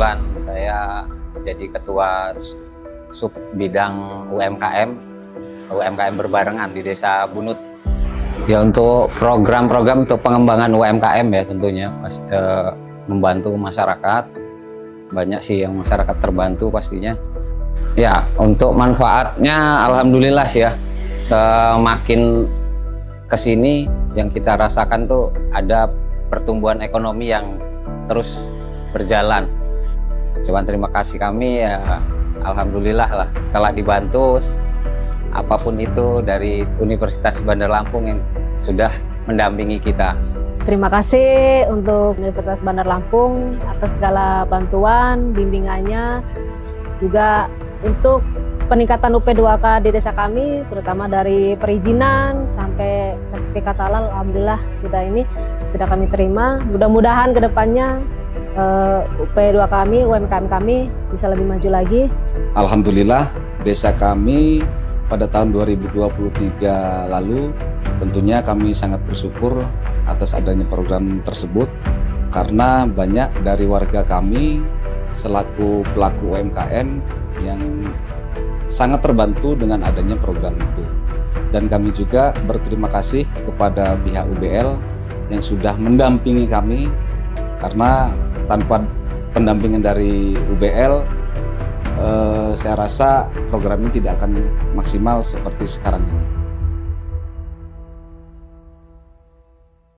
kebetulan saya jadi ketua sub bidang UMKM UMKM berbarengan di Desa Bunut. Ya untuk program-program untuk pengembangan UMKM ya tentunya mas, eh, membantu masyarakat banyak sih yang masyarakat terbantu pastinya. Ya untuk manfaatnya alhamdulillah sih ya semakin ke sini yang kita rasakan tuh ada pertumbuhan ekonomi yang terus berjalan. Cuman terima kasih kami ya alhamdulillah lah telah dibantu apa pun itu dari Universitas Bandar Lampung yang sudah mendampingi kita. Terima kasih untuk Universitas Bandar Lampung atas segala bantuan, bimbingannya, juga untuk peningkatan UP2K di desa kami, terutama dari perizinan sampai sertifikat halal, alhamdulillah sudah ini sudah kami terima. Mudah-mudahan ke depannya uh, eh, UP2 kami, UMKM kami bisa lebih maju lagi. Alhamdulillah desa kami pada tahun 2023 lalu tentunya kami sangat bersyukur atas adanya program tersebut karena banyak dari warga kami selaku pelaku UMKM yang sangat terbantu dengan adanya program itu. Dan kami juga berterima kasih kepada pihak UBL yang sudah mendampingi kami karena tanpa pendampingan dari UBL eh, saya rasa program ini tidak akan maksimal seperti sekarang ini.